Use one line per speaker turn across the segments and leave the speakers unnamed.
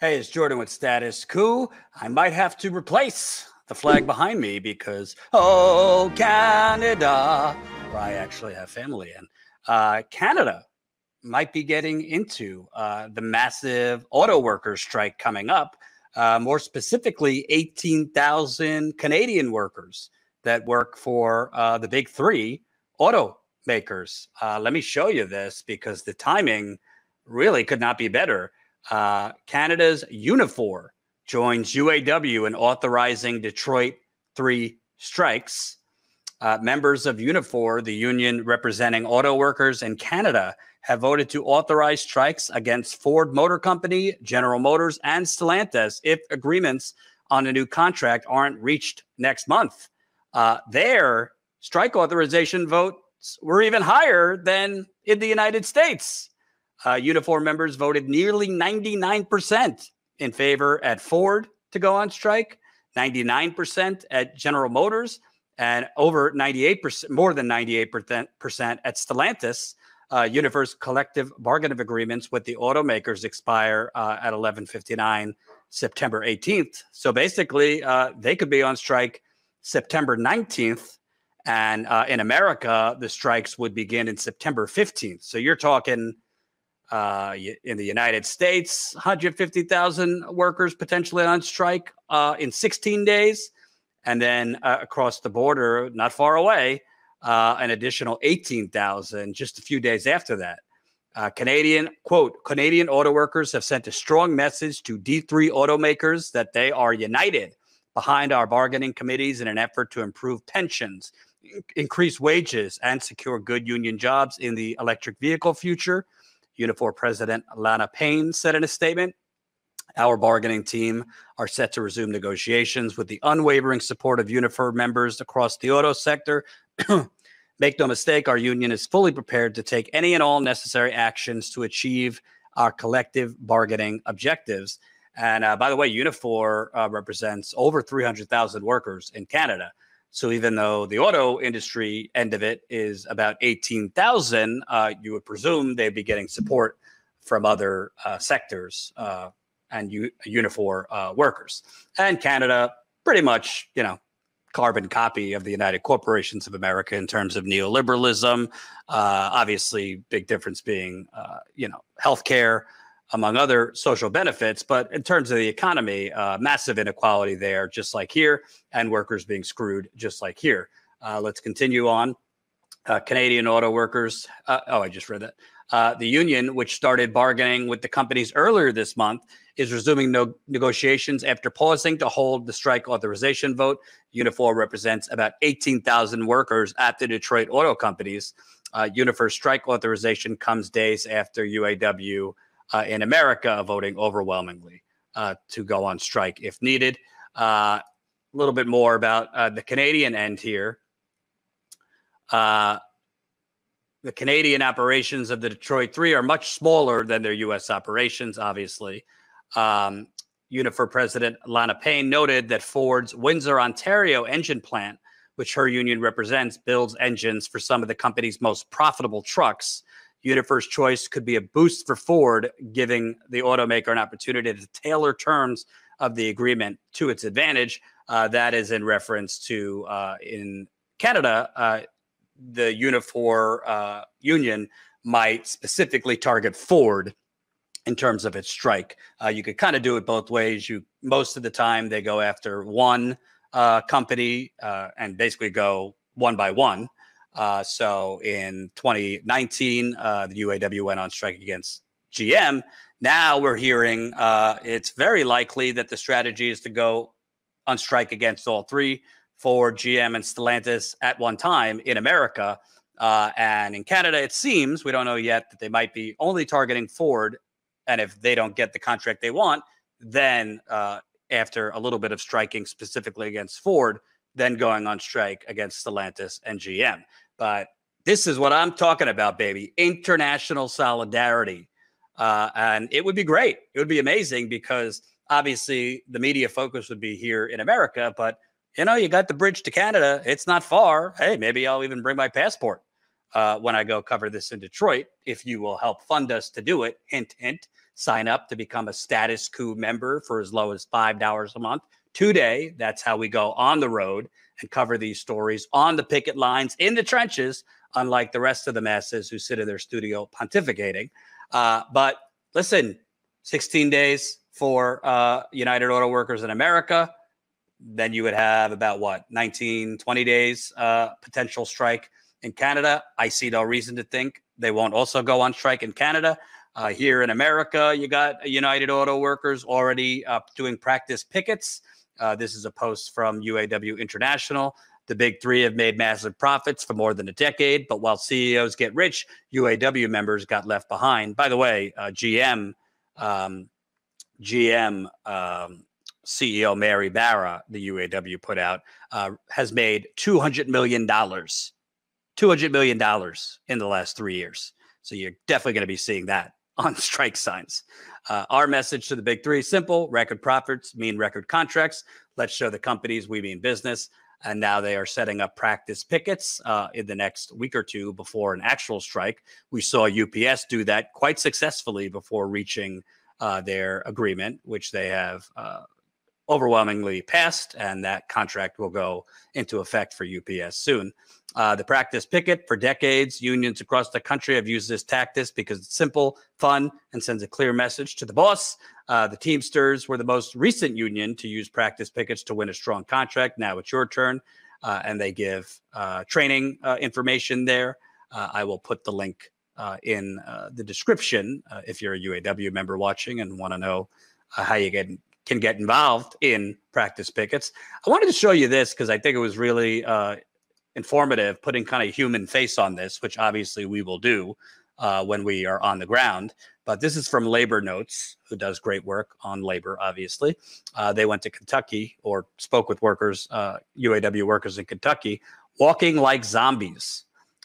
Hey, it's Jordan with Status Coup. I might have to replace the flag behind me because, oh, Canada, where I actually have family in, uh, Canada might be getting into uh, the massive auto workers strike coming up. Uh, more specifically, 18,000 Canadian workers that work for uh, the big three automakers. Uh, let me show you this because the timing really could not be better. Uh, Canada's Unifor joins UAW in authorizing Detroit three strikes. Uh, members of Unifor, the union representing auto workers in Canada, have voted to authorize strikes against Ford Motor Company, General Motors, and Stellantis if agreements on a new contract aren't reached next month. Uh, their strike authorization votes were even higher than in the United States uh, Unifor members voted nearly 99% in favor at Ford to go on strike, 99% at General Motors, and over 98%, more than 98% at Stellantis. Uh, Unifor's collective bargaining agreements with the automakers expire uh, at 11:59 September 18th. So basically, uh, they could be on strike September 19th, and uh, in America, the strikes would begin in September 15th. So you're talking uh, in the United States, 150,000 workers potentially on strike uh, in 16 days. And then uh, across the border, not far away, uh, an additional 18,000 just a few days after that. Uh, Canadian, quote, Canadian auto workers have sent a strong message to D3 automakers that they are united behind our bargaining committees in an effort to improve pensions, increase wages, and secure good union jobs in the electric vehicle future. Unifor President Lana Payne said in a statement Our bargaining team are set to resume negotiations with the unwavering support of Unifor members across the auto sector. Make no mistake, our union is fully prepared to take any and all necessary actions to achieve our collective bargaining objectives. And uh, by the way, Unifor uh, represents over 300,000 workers in Canada. So even though the auto industry end of it is about 18,000, uh, you would presume they'd be getting support from other uh, sectors uh, and U- Unifor uh, workers. And Canada, pretty much, you know, carbon copy of the United Corporations of America in terms of neoliberalism. Uh, obviously, big difference being, uh, you know, healthcare among other social benefits. But in terms of the economy, uh, massive inequality there, just like here, and workers being screwed, just like here. Uh, let's continue on. Uh, Canadian auto workers. Uh, oh, I just read that. Uh, the union, which started bargaining with the companies earlier this month, is resuming no negotiations after pausing to hold the strike authorization vote. Unifor represents about 18,000 workers at the Detroit auto companies. Uh, Unifor's strike authorization comes days after UAW uh, in America voting overwhelmingly uh, to go on strike if needed. Uh, a little bit more about uh, the Canadian end here. Uh, the Canadian operations of the Detroit Three are much smaller than their U.S. operations, obviously. Um, Unifor President Lana Payne noted that Ford's Windsor, Ontario engine plant, which her union represents, builds engines for some of the company's most profitable trucks. Unifor's choice could be a boost for Ford, giving the automaker an opportunity to tailor terms of the agreement to its advantage. Uh, that is in reference to uh, in Canada, uh, the Unifor uh, union might specifically target Ford in terms of its strike. Uh, you could kind of do it both ways. You most of the time they go after one uh, company and basically go one by one. Uh, so in 2019, uh, the UAW went on strike against GM. Now we're hearing uh, it's very likely that the strategy is to go on strike against all three Ford, GM, and Stellantis at one time in America. Uh, and in Canada, it seems, we don't know yet, that they might be only targeting Ford. And if they don't get the contract they want, then uh, after a little bit of striking specifically against Ford, then going on strike against Stellantis and GM. But this is what I'm talking about, baby international solidarity. Uh, and it would be great. It would be amazing because obviously the media focus would be here in America, but you know, you got the bridge to Canada. It's not far. Hey, maybe I'll even bring my passport uh, when I go cover this in Detroit if you will help fund us to do it. Hint, hint. sign up to become a Status Coup member for as low as $5 a month today. That's how we go on the road and cover these stories on the picket lines in the trenches, unlike the rest of the masses who sit in their studio pontificating. Uh, but listen, 16 days for uh, United Auto Workers in America. Then you would have about what, 19, 20 days uh, potential strike in Canada. I see no reason to think they won't also go on strike in Canada. Uh, here in America, you got United Auto Workers already uh, doing practice pickets. Uh, this is a post from UAW International. The big three have made massive profits for more than a decade, but while CEOs get rich, UAW members got left behind. By the way, uh, GM, um, GM um, CEO Mary Barra, the UAW put out, uh, has made two hundred million dollars, two hundred million dollars in the last three years. So you're definitely going to be seeing that on strike signs. Uh, our message to the big three simple record profits mean record contracts. Let's show the companies we mean business. And now they are setting up practice pickets uh, in the next week or two before an actual strike. We saw UPS do that quite successfully before reaching uh, their agreement, which they have uh, overwhelmingly passed, and that contract will go into effect for UPS soon. Uh, the practice picket for decades, unions across the country have used this tactic because it's simple, fun, and sends a clear message to the boss. Uh, the Teamsters were the most recent union to use practice pickets to win a strong contract. Now it's your turn, uh, and they give uh, training uh, information there. Uh, I will put the link in the description if you're a UAW member watching and want to know how you get can get involved in practice pickets. I wanted to show you this because I think it was really uh, informative, putting kind of human face on this, which obviously we will do uh, when we are on the ground. But this is from Labor Notes, who does great work on labor, obviously. Uh, they went to Kentucky or spoke with workers, UAW uh, workers in Kentucky, walking like zombies.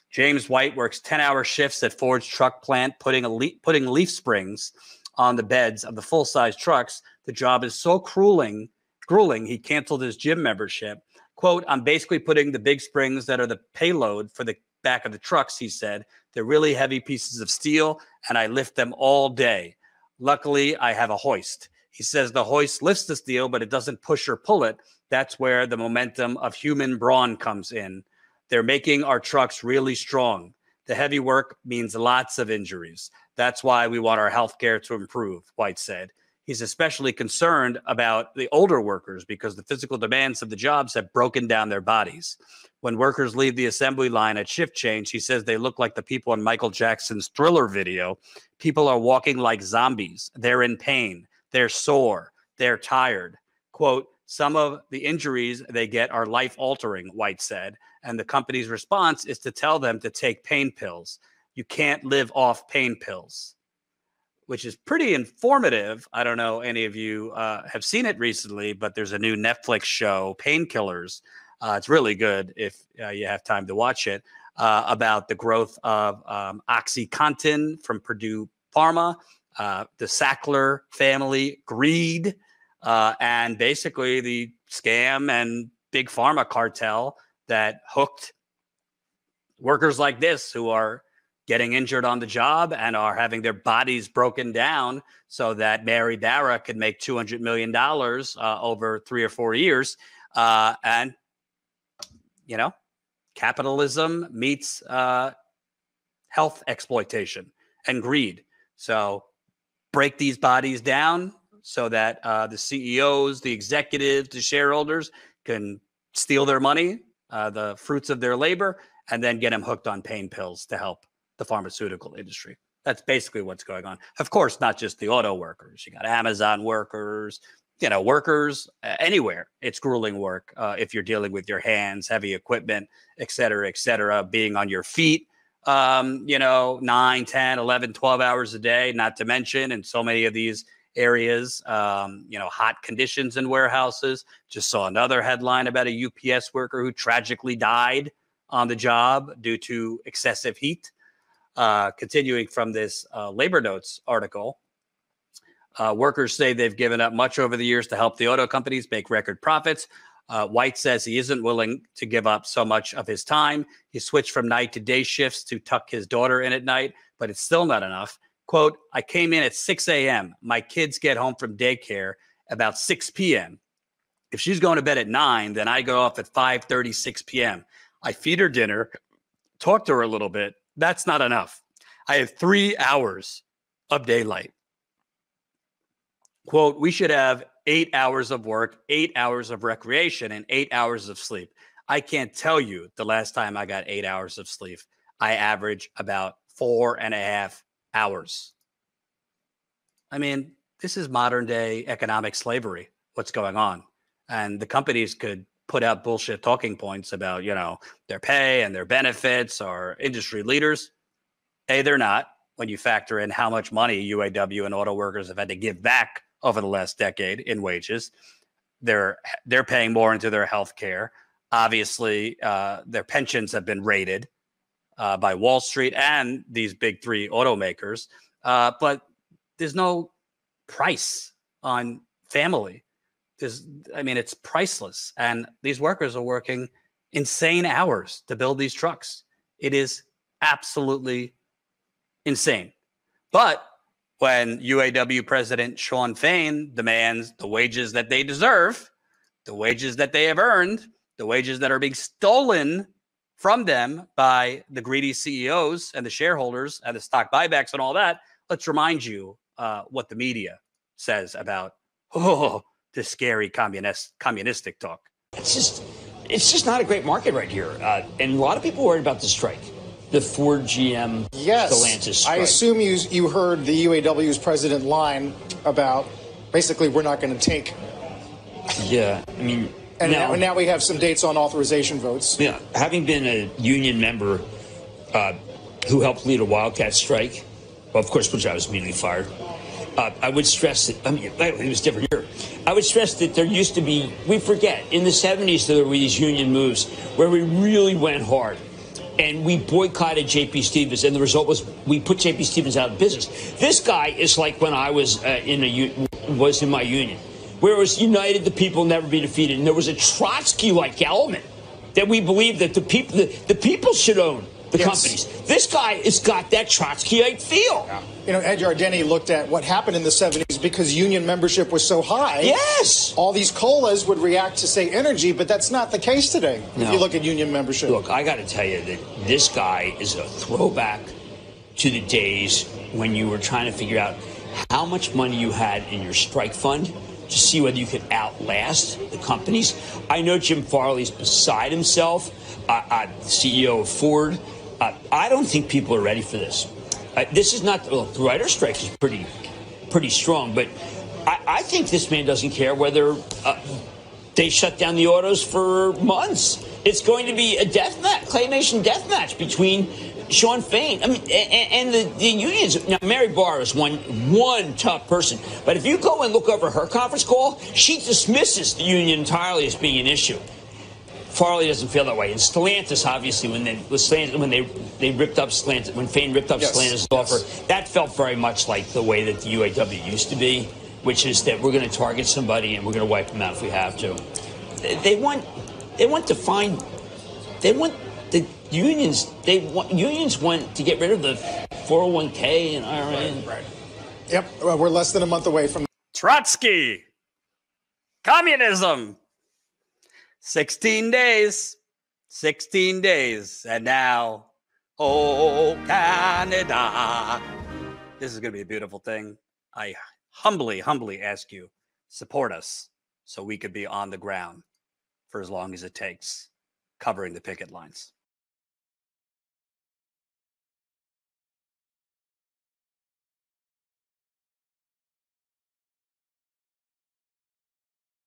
James White works 10 hour shifts at Ford's truck plant, putting, le- putting leaf springs on the beds of the full size trucks the job is so grueling, grueling, he canceled his gym membership. Quote, I'm basically putting the big springs that are the payload for the back of the trucks, he said. They're really heavy pieces of steel, and I lift them all day. Luckily, I have a hoist. He says the hoist lifts the steel, but it doesn't push or pull it. That's where the momentum of human brawn comes in. They're making our trucks really strong. The heavy work means lots of injuries. That's why we want our health care to improve, White said. He's especially concerned about the older workers because the physical demands of the jobs have broken down their bodies. When workers leave the assembly line at shift change, he says they look like the people in Michael Jackson's thriller video. People are walking like zombies. They're in pain. They're sore. They're tired. Quote, some of the injuries they get are life altering, White said. And the company's response is to tell them to take pain pills. You can't live off pain pills which is pretty informative. I don't know any of you uh, have seen it recently, but there's a new Netflix show, Painkillers. Uh, it's really good if uh, you have time to watch it uh, about the growth of um, OxyContin from Purdue Pharma, uh, the Sackler family greed, uh, and basically the scam and big pharma cartel that hooked workers like this who are getting injured on the job and are having their bodies broken down so that Mary Barra could make $200 million uh, over three or four years. Uh, and, you know, capitalism meets uh, health exploitation and greed. So break these bodies down so that uh, the CEOs, the executives, the shareholders can steal their money, uh, the fruits of their labor, and then get them hooked on pain pills to help the pharmaceutical industry. That's basically what's going on. Of course, not just the auto workers. You got Amazon workers, you know, workers uh, anywhere. It's grueling work uh, if you're dealing with your hands, heavy equipment, et cetera, et cetera, being on your feet, um, you know, 9, 10, 11, 12 hours a day, not to mention in so many of these areas, um, you know, hot conditions in warehouses. Just saw another headline about a UPS worker who tragically died on the job due to excessive heat. Uh, continuing from this uh, labor notes article, uh, workers say they've given up much over the years to help the auto companies make record profits. Uh, White says he isn't willing to give up so much of his time. He switched from night to day shifts to tuck his daughter in at night, but it's still not enough. Quote, I came in at 6 a.m. My kids get home from daycare about 6 p.m. If she's going to bed at 9, then I go off at 5 36 p.m. I feed her dinner, talk to her a little bit. That's not enough. I have three hours of daylight. Quote, we should have eight hours of work, eight hours of recreation, and eight hours of sleep. I can't tell you the last time I got eight hours of sleep. I average about four and a half hours. I mean, this is modern day economic slavery, what's going on. And the companies could put out bullshit talking points about, you know, their pay and their benefits or industry leaders. A, they're not when you factor in how much money UAW and auto workers have had to give back over the last decade in wages. They're they're paying more into their health care. Obviously, uh, their pensions have been raided uh, by Wall Street and these big three automakers. Uh, but there's no price on family. There's, I mean, it's priceless. And these workers are working insane hours to build these trucks. It is absolutely insane. But when UAW President Shawn Fain demands the wages that they deserve, the wages that they have earned, the wages that are being stolen from them by the greedy CEOs and the shareholders and the stock buybacks and all that, let's remind you uh, what the media says about oh this scary communist communistic talk.
It's just it's just not a great market right here, uh, and a lot of people worried about the strike. The Ford GM
yes,
Stellantis strike.
I assume you you heard the UAW's president line about basically we're not going to take.
Yeah, I mean
and now, now, now, we have some dates on authorization votes.
Yeah, having been a union member uh, who helped lead a wildcat strike, well, of course, which I was immediately fired. Uh, I would stress that, I mean, it was different here. I would stress that there used to be, we forget, in the 70s, there were these union moves where we really went hard and we boycotted JP Stevens, and the result was we put JP Stevens out of business. This guy is like when I was uh, in a was in my union where it was united, the people never be defeated. And there was a Trotsky-like element that we believe that the people, the, the people should own the yes. companies. This guy has got that Trotskyite feel.
Yeah. You know, Ed Yardeni looked at what happened in the 70s because union membership was so high.
Yes.
All these colas would react to, say, energy, but that's not the case today no. if you look at union membership.
Look, I got to tell you that this guy is a throwback to the days when you were trying to figure out how much money you had in your strike fund to see whether you could outlast the companies. I know Jim Farley's beside himself, uh, uh, CEO of Ford. Uh, I don't think people are ready for this. This is not the writer strike is pretty, pretty strong, but I, I think this man doesn't care whether uh, they shut down the autos for months. It's going to be a death match, claymation death match between Shawn Fain. I mean, and, and the, the, unions. Now, Mary Barra is one one tough person, but if you go and look over her conference call, she dismisses the union entirely as being an issue. Farley doesn't feel that way, and Stellantis obviously when they when they they ripped up Stellantis when Fain ripped up yes, Stellantis' yes. offer, that felt very much like the way that the UAW used to be, which is that we're going to target somebody and we're going to wipe them out if we have to. They want they want to find they want the unions they want unions want to get rid of the 401k and IRA.
Right, right. Yep, well, we're less than a month away from
Trotsky. Communism. 16 days. 16 days. And now, oh, Canada. This is going to be a beautiful thing. I humbly, humbly ask you, support us so we could be on the ground for as long as it takes covering the picket lines.